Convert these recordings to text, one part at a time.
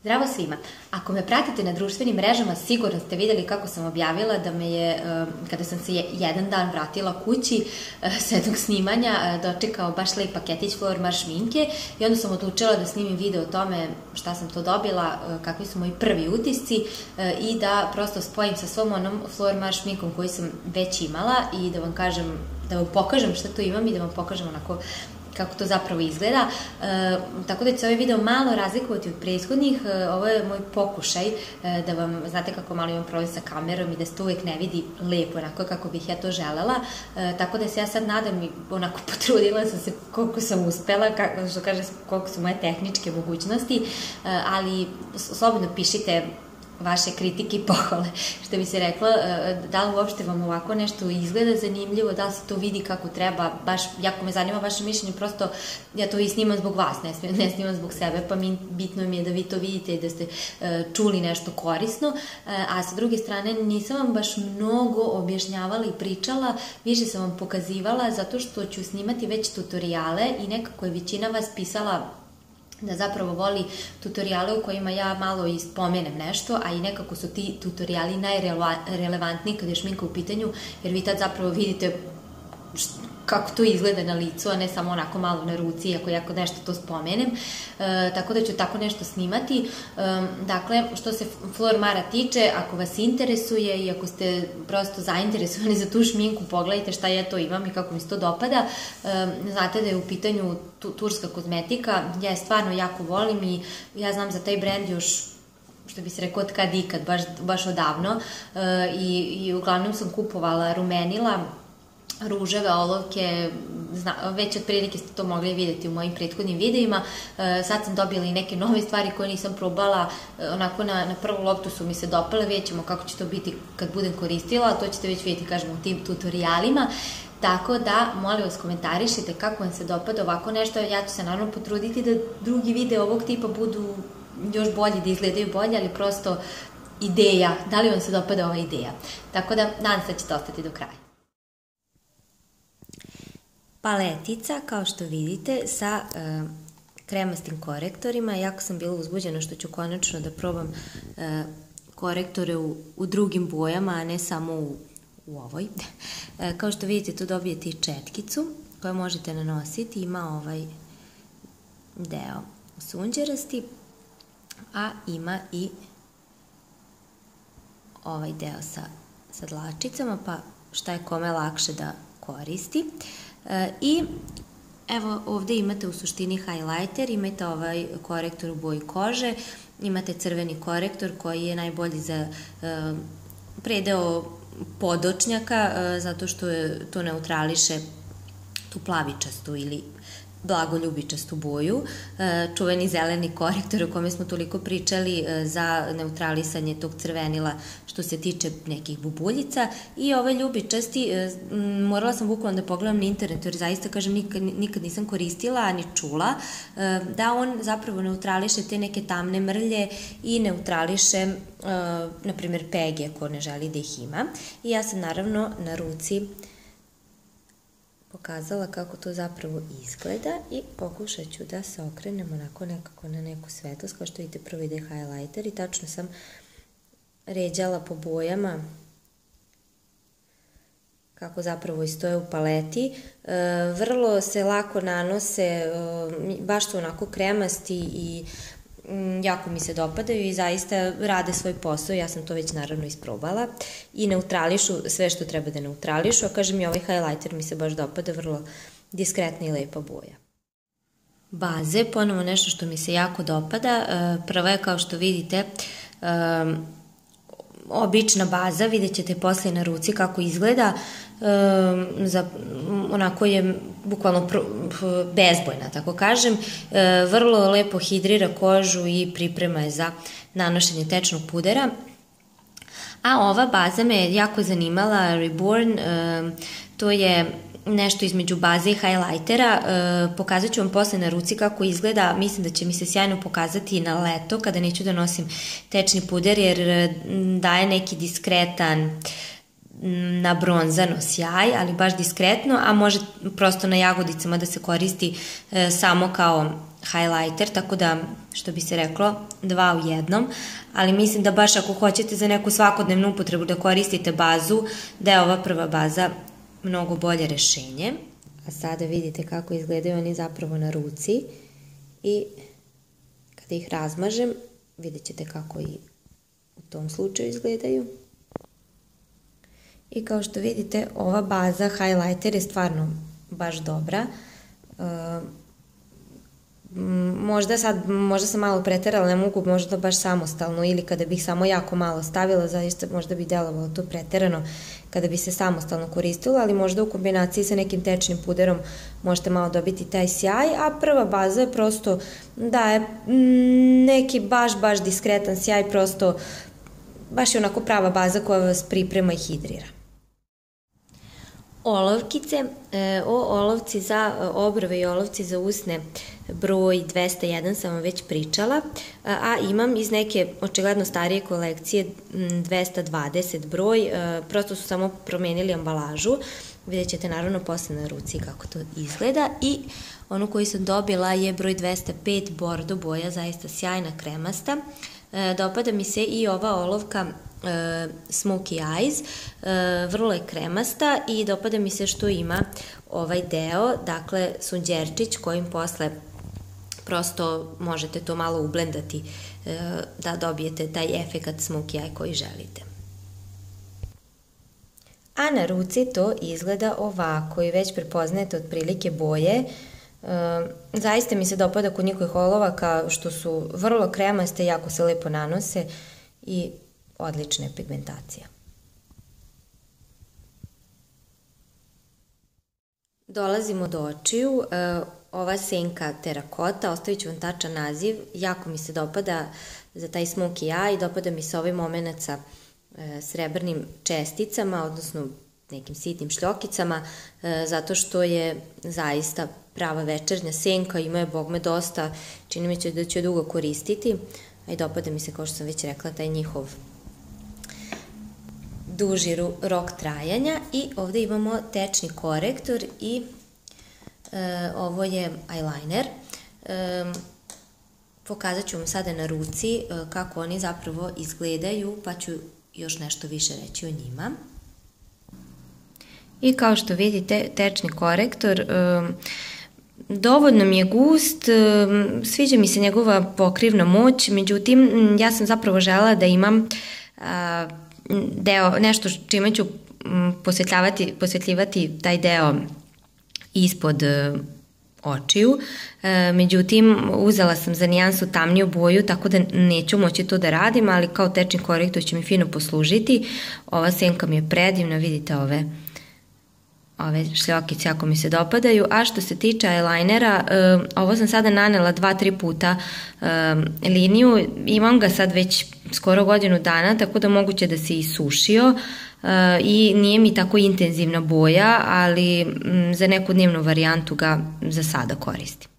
Zdravo svima. Ako me pratite na društvenim mrežama, sigurno ste videli kako sam objavila da me je, eh, kada sam se jedan dan vratila kući eh, s jednog snimanja, eh, dočekao baš lep paketić Flor Mar šminke i onda sam odlučila da snimim video o tome šta sam to dobila, kakvi su moji prvi utisci i da prosto spojim sa svom onom Flor Mar šminkom koju sam već imala i da vam kažem, da vam pokažem šta to imam i da vam pokažem onako kako to zapravo izgleda. E, tako da će se ovaj video malo razlikovati od prethodnih. E, ovo je moj pokušaj e, da vam, znate kako malo imam problem sa kamerom i da se to uvek ne vidi lepo, onako kako bih ja to želela. E, tako da se ja sad nadam i onako potrudila sam se koliko sam uspela, kako, što kaže, koliko su moje tehničke mogućnosti, e, ali slobodno pišite vaše kritike i pohvale, što bi se rekla, e, da li uopšte vam ovako nešto izgleda zanimljivo, da li se to vidi kako treba, baš, jako me zanima vaše mišljenje, prosto ja to i snimam zbog vas, ne, ne snimam zbog sebe, pa mi bitno mi je da vi to vidite i da ste e, čuli nešto korisno, e, a sa druge strane nisam vam baš mnogo objašnjavala i pričala, više sam vam pokazivala zato što ću snimati već tutoriale i nekako je većina vas pisala da zapravo voli tutoriale u kojima ja malo ispomenem nešto, a i nekako su ti tutoriali najrelevantniji kad je šminka u pitanju, jer vi tad zapravo vidite kako to izgleda na licu, a ne samo onako malo na ruci, ako ja nešto to spomenem. E, tako da ću tako nešto snimati. E, dakle, što se Flor Mara tiče, ako vas interesuje i ako ste prosto zainteresovani za tu šminku, pogledajte šta ja to imam i kako mi se to dopada. E, znate da je u pitanju tu, turska kozmetika, ja je stvarno jako volim i ja znam za taj brand još što bi se rekao kad ikad, baš, baš odavno e, i, i uglavnom sam kupovala rumenila ruževe olovke, zna, već otprilike ste to mogli videti u mojim prethodnim videima. E, sad sam dobila i neke nove stvari koje nisam probala, e, onako na, na prvu loptu su mi se dopale, vidjet ćemo kako će to biti kad budem koristila, to ćete već vidjeti, kažemo, u tim tutorialima. Tako da, molim vas, komentarišite kako vam se dopada ovako nešto. Ja ću se naravno potruditi da drugi video ovog tipa budu još bolji, da izgledaju bolje, ali prosto ideja, da li vam se dopada ova ideja. Tako da, nadam se da ćete ostati do kraja paletica, kao što vidite, sa e, kremastim korektorima. Jako sam bila uzbuđena što ću konačno da probam e, korektore u, u drugim bojama, a ne samo u, u ovoj. E, kao što vidite, tu dobijete i četkicu koju možete nanositi. Ima ovaj deo sunđerasti, a ima i ovaj deo sa, sa dlačicama, pa šta je kome lakše da koristi. E, I evo ovde imate u suštini highlighter, imate ovaj korektor u boji kože, imate crveni korektor koji je najbolji za e, predeo podočnjaka e, zato što je, to neutrališe tu plavičastu ili blagoljubičastu boju, e, čuveni zeleni korektor o kome smo toliko pričali e, za neutralisanje tog crvenila što se tiče nekih bubuljica. I ovaj ljubičasti, e, morala sam bukvalno da pogledam na internetu jer zaista kažem nikad, nikad nisam koristila ni čula, da on zapravo neutrališe te neke tamne mrlje i neutrališe na primjer pege ko ne želi da ih ima. I ja sam naravno na ruci pokazala kako to zapravo izgleda i pokušat ću da se okrenem onako nekako na neku svetlost, kao što vidite prvo ide highlighter i tačno sam ređala po bojama kako zapravo istoje u paleti. E, vrlo se lako nanose, e, baš su onako kremasti i jako mi se dopadaju i zaista rade svoj posao, ja sam to već naravno isprobala. I neutrališu sve što treba da neutrališu, a kažem i ovaj highlighter mi se baš dopada, vrlo diskretna i lepa boja. Baze, ponovo nešto što mi se jako dopada, e, prva je kao što vidite obična baza, vidjet ćete posle na ruci kako izgleda, za, onako je bukvalno pro, bezbojna, tako kažem. E, vrlo lepo hidrira kožu i priprema je za nanošenje tečnog pudera. A ova baza me jako zanimala, Reborn, e, to je nešto između baze i highlightera. E, pokazat ću vam posle na ruci kako izgleda. Mislim da će mi se sjajno pokazati na leto kada neću da nosim tečni puder jer daje neki diskretan na bronzano sjaj, ali baš diskretno, a može prosto na jagodicama da se koristi e, samo kao highlighter, tako da, što bi se reklo, dva u jednom, ali mislim da baš ako hoćete za neku svakodnevnu upotrebu da koristite bazu, da je ova prva baza mnogo bolje rešenje. A sada vidite kako izgledaju oni zapravo na ruci i kada ih razmažem, vidjet ćete kako i u tom slučaju izgledaju. I kao što vidite, ova baza highlighter je stvarno baš dobra. Uh, možda sad, možda sam malo preterala, ne mogu možda baš samostalno ili kada bih samo jako malo stavila, zaista možda bi delovalo to preterano kada bi se samostalno koristilo, ali možda u kombinaciji sa nekim tečnim puderom možete malo dobiti taj sjaj, a prva baza je prosto daje neki baš, baš diskretan sjaj, prosto baš je onako prava baza koja vas priprema i hidrira. Olovkice, e, o olovci za e, obrove i olovci za usne broj 201 sam vam već pričala, a imam iz neke očigledno starije kolekcije 220 broj, e, prosto su samo promenili ambalažu, vidjet ćete naravno posle na ruci kako to izgleda i onu koju sam dobila je broj 205 bordo boja, zaista sjajna kremasta, dopada mi se i ova olovka e, Smoky Eyes, e, vrlo je kremasta i dopada mi se što ima ovaj deo, dakle sunđerčić kojim posle prosto možete to malo ublendati e, da dobijete taj efekat smoky eye koji želite. A na ruci to izgleda ovako i već prepoznajete otprilike boje. E, zaista mi se dopada kod njihovih olovaka što su vrlo kremaste, jako se lepo nanose i odlična je pigmentacija. Dolazimo do očiju. E, ova senka terakota, ostavit ću vam tačan naziv, jako mi se dopada za taj smoky eye, dopada mi se ovaj moment sa e, srebrnim česticama, odnosno nekim sitnim šljokicama, e, zato što je zaista prava večernja senka, ima je bogme dosta, čini mi će da ću je dugo koristiti, a i dopada mi se, kao što sam već rekla, taj njihov duži rok trajanja i ovde imamo tečni korektor i e, ovo je eyeliner. E, pokazat ću vam sada na ruci e, kako oni zapravo izgledaju, pa ću još nešto više reći o njima. I kao što vidite, tečni korektor, e, dovoljno mi je gust, sviđa mi se njegova pokrivna moć, međutim, ja sam zapravo žela da imam deo, nešto čime ću posvetljavati, posvetljivati taj deo ispod e, očiju. E, međutim, uzela sam za nijansu tamniju boju, tako da neću moći to da radim, ali kao tečni korektor će mi fino poslužiti. Ova senka mi je predivna, vidite ove ove šljokice ako mi se dopadaju, a što se tiče eyelinera, um, ovo sam sada nanela dva, tri puta um, liniju, imam ga sad već skoro godinu dana, tako da moguće da se isušio uh, i nije mi tako intenzivna boja, ali za neku dnevnu varijantu ga za sada koristim.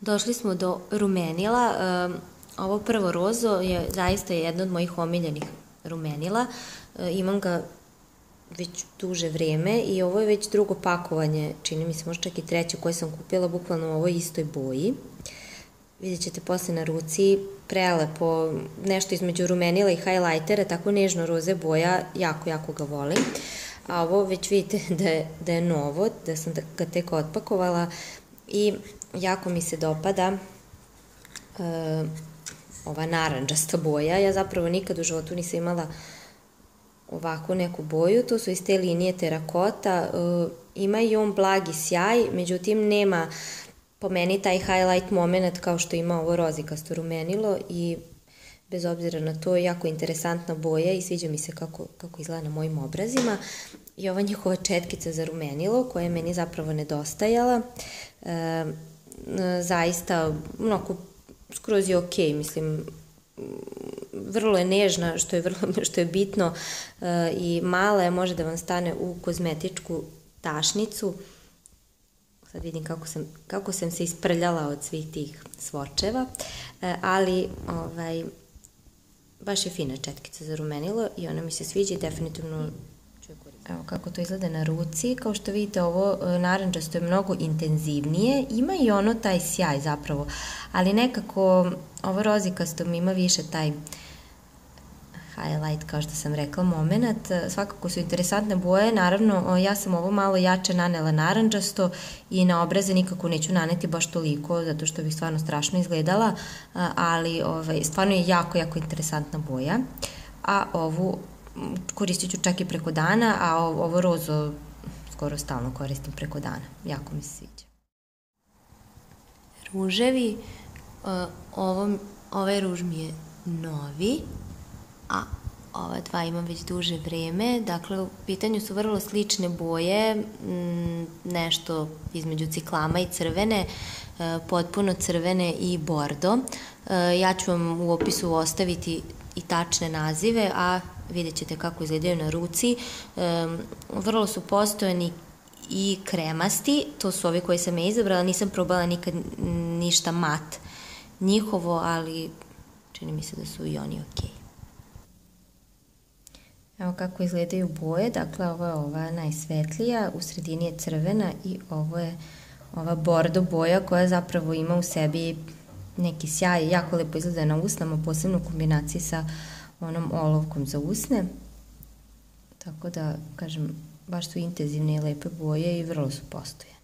Došli smo do rumenila. Um, ovo prvo rozo je zaista jedno od mojih omiljenih rumenila. E, imam ga već duže vreme i ovo je već drugo pakovanje, čini mi se možda čak i treće koje sam kupila bukvalno u ovoj istoj boji. Vidjet ćete posle na ruci prelepo, nešto između rumenila i highlightera, tako nežno roze boja, jako, jako ga volim. A ovo već vidite da je, da je novo, da sam ga tek otpakovala i jako mi se dopada uh, ova naranđasta boja. Ja zapravo nikad u životu nisam imala ovakvu neku boju, to su iz te linije terakota, uh, ima i on blagi sjaj, međutim nema po meni taj highlight moment kao što ima ovo rozikasto rumenilo i bez obzira na to jako interesantna boja i sviđa mi se kako, kako izgleda na mojim obrazima. I ova njihova četkica za rumenilo koja je meni zapravo nedostajala e, zaista onako skroz je okej, okay, mislim vrlo je nežna, što je, vrlo, što je bitno e, i mala je, može da vam stane u kozmetičku tašnicu. Sad vidim kako sam, kako sam se isprljala od svih tih svočeva, e, ali ovaj, baš je fina četkica za rumenilo i ona mi se sviđa i definitivno. Evo kako to izgleda na ruci, kao što vidite ovo e, naranđasto je mnogo intenzivnije, ima i ono taj sjaj zapravo, ali nekako ovo rozikasto mi ima više taj highlight, kao što sam rekla, moment. Svakako su interesantne boje, naravno ja sam ovo malo jače nanela naranđasto i na obraze nikako neću naneti baš toliko, zato što bih stvarno strašno izgledala, ali ovaj, stvarno je jako, jako interesantna boja. A ovu koristit ću čak i preko dana, a ovo rozo skoro stalno koristim preko dana. Jako mi se sviđa. Ruževi, ovo, ovaj ruž mi je novi, a ova dva imam već duže vreme. Dakle, u pitanju su vrlo slične boje, mm, nešto između ciklama i crvene, e, potpuno crvene i bordo. E, ja ću vam u opisu ostaviti i tačne nazive, a vidjet ćete kako izgledaju na ruci. E, vrlo su postojani i kremasti, to su ovi koji sam je izabrala, nisam probala nikad ništa mat njihovo, ali čini mi se da su i oni okej. Okay. Evo kako izgledaju boje, dakle ovo je ova najsvetlija, u sredini je crvena i ovo je ova bordo boja koja zapravo ima u sebi neki sjaj, jako lepo izgleda na usnama, posebno u kombinaciji sa onom olovkom za usne. Tako da, kažem, baš su intenzivne i lepe boje i vrlo su postojane.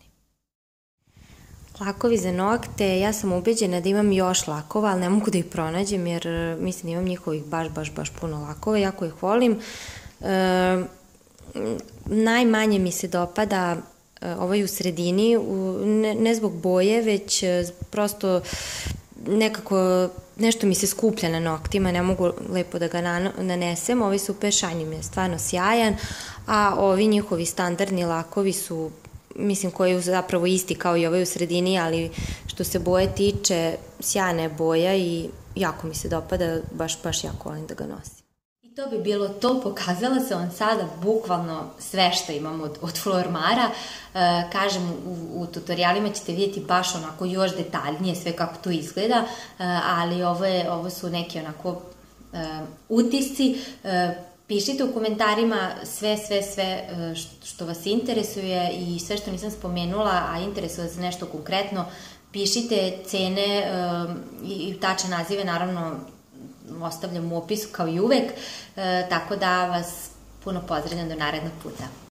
Lakovi za nokte, ja sam ubeđena da imam još lakova, ali ne mogu da ih pronađem jer e, mislim da imam njihovih baš, baš, baš puno lakova, jako ih volim. E, najmanje mi se dopada e, ovaj u sredini, u, ne, ne zbog boje, već e, prosto nekako nešto mi se skuplja na noktima, ne mogu lepo da ga nanesem, ovi su pešanj mi je stvarno sjajan, a ovi njihovi standardni lakovi su mislim koji je zapravo isti kao i ovaj u sredini, ali što se boje tiče, sjajna je boja i jako mi se dopada, baš, baš jako volim da ga nosim. I to bi bilo to, pokazala se on sada bukvalno sve što imamo od, od Flormara. E, kažem, u, u tutorialima ćete vidjeti baš onako još detaljnije sve kako to izgleda, e, ali ovo, je, ovo su neki onako e, utisci, e, Pišite u komentarima sve, sve, sve e, što vas interesuje i sve što nisam spomenula, a interesuje vas nešto konkretno, pišite cene e, i tačne nazive, naravno ostavljam u opisu kao i uvek, e, tako da vas puno pozdravljam do narednog puta.